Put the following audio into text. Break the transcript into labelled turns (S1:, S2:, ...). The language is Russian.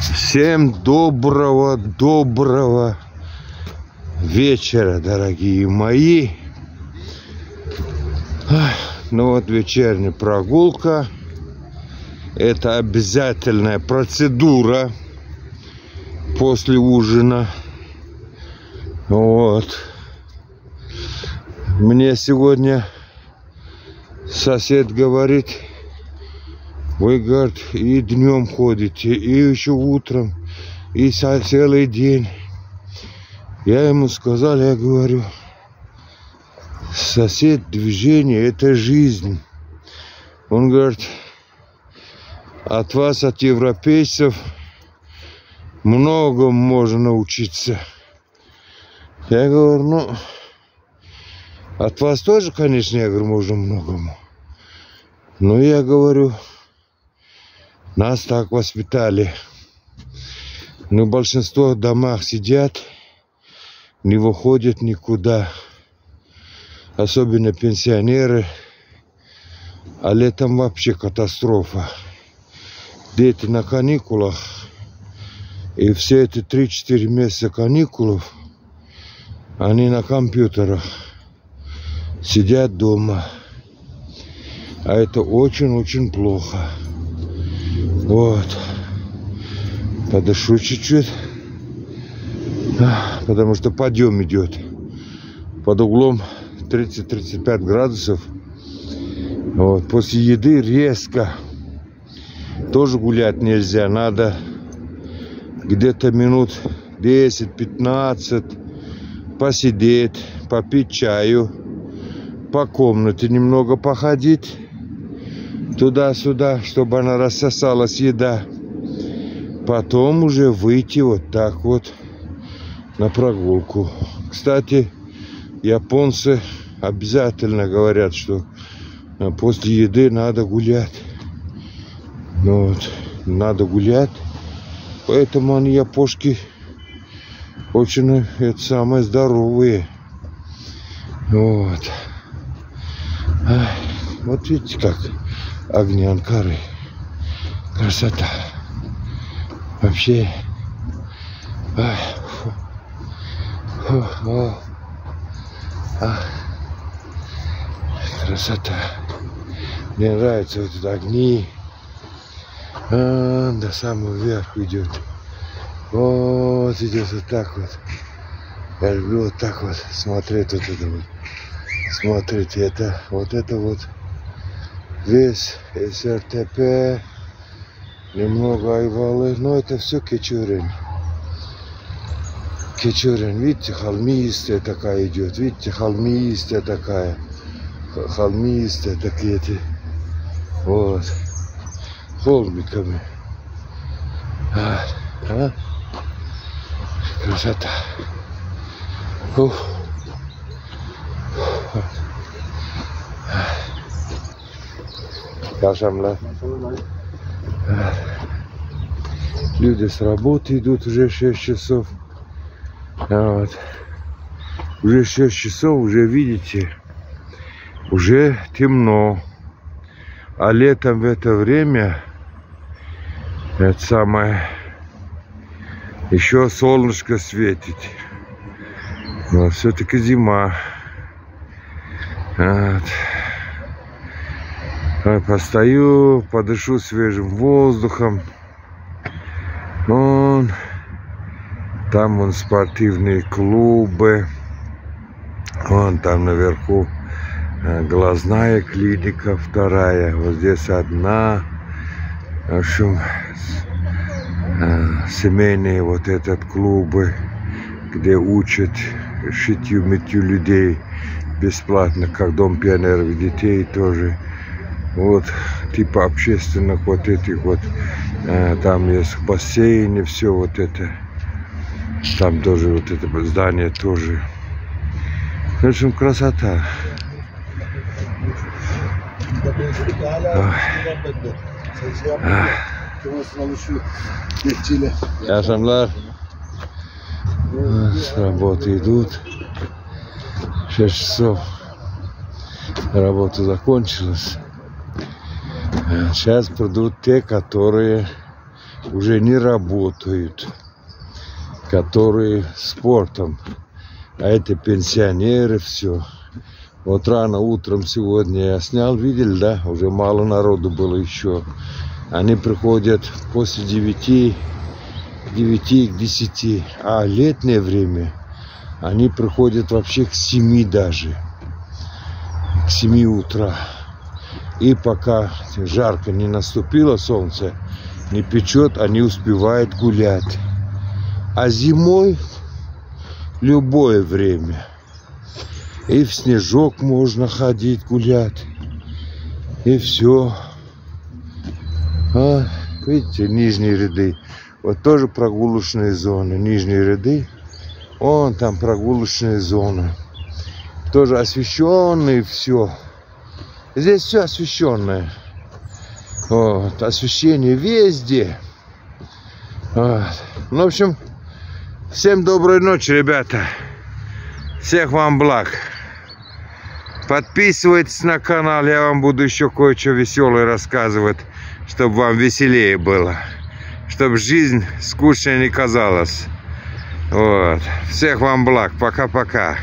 S1: Всем доброго, доброго вечера, дорогие мои. Ну вот вечерняя прогулка. Это обязательная процедура после ужина. Вот. Мне сегодня сосед говорит, говорит, и днем ходите, и еще утром, и целый день. Я ему сказал, я говорю, сосед, движение – это жизнь. Он говорит, от вас, от европейцев, много можно научиться. Я говорю, ну, от вас тоже, конечно, я говорю, можно многому. Но я говорю, нас так воспитали. Но большинство в домах сидят, не выходят никуда. Особенно пенсионеры. А летом вообще катастрофа. Дети на каникулах. И все эти 3-4 месяца каникулов они на компьютерах сидят дома. А это очень-очень плохо. Вот. Подышу чуть-чуть. Потому что подъем идет. Под углом 30-35 градусов. Вот. После еды резко. Тоже гулять нельзя. Надо где-то минут 10-15 посидеть, попить чаю по комнате немного походить туда-сюда, чтобы она рассосалась еда. Потом уже выйти вот так вот на прогулку. Кстати, японцы обязательно говорят, что после еды надо гулять. Ну вот, надо гулять. Поэтому они япошки очень это самые здоровые. Вот. Вот видите, как огни Анкары. Красота. Вообще. А. Красота. Мне нравятся вот эти огни. А, до самого верху идет. Вот идет вот так вот. Я люблю вот так вот смотреть вот это вот. Смотрите, это вот это вот весь СРТП, немного Айвалы, но это все Кечурин. Кечурин, видите, холмистая такая идет, видите, холмистая такая, холмистая такие эти, вот, холмиками. А, а? Красота. Ух. Yaşamlar. Люди с работы идут уже 6 часов. Вот. Уже 6 часов, уже видите, уже темно. А летом в это время, это самое, еще солнышко светит. Но все-таки зима. Вот. Постою, подышу свежим воздухом. Вон, там вон спортивные клубы. Вон там наверху э, глазная клиника вторая. Вот здесь одна. В общем, э, семейные вот этот клубы, где учат шитью-мытью людей бесплатно, как дом пионеров детей тоже вот типа общественных вот этих вот э, там есть бассейн и все вот это. Там тоже вот это здание тоже. В общем красота. Yaşamlar с работы идут. 6 часов. Работа закончилась Сейчас придут те, которые уже не работают, которые спортом. А это пенсионеры, все. Вот рано утром сегодня я снял, видели, да? Уже мало народу было еще. Они приходят после 9, 9 к 10. А летнее время они приходят вообще к 7 даже. К 7 утра. И пока жарко не наступило солнце, не печет, они успевают гулять. А зимой любое время. И в снежок можно ходить, гулять. И все. А, видите, нижние ряды. Вот тоже прогулочные зоны. Нижние ряды. Вон там прогулочная зона. Тоже освещенные все. Здесь все освещенное. Вот, освещение везде. Вот. Ну, в общем, всем доброй ночи, ребята. Всех вам благ. Подписывайтесь на канал, я вам буду еще кое-что веселое рассказывать, чтобы вам веселее было. Чтобы жизнь скучной не казалась. Вот. Всех вам благ. Пока-пока.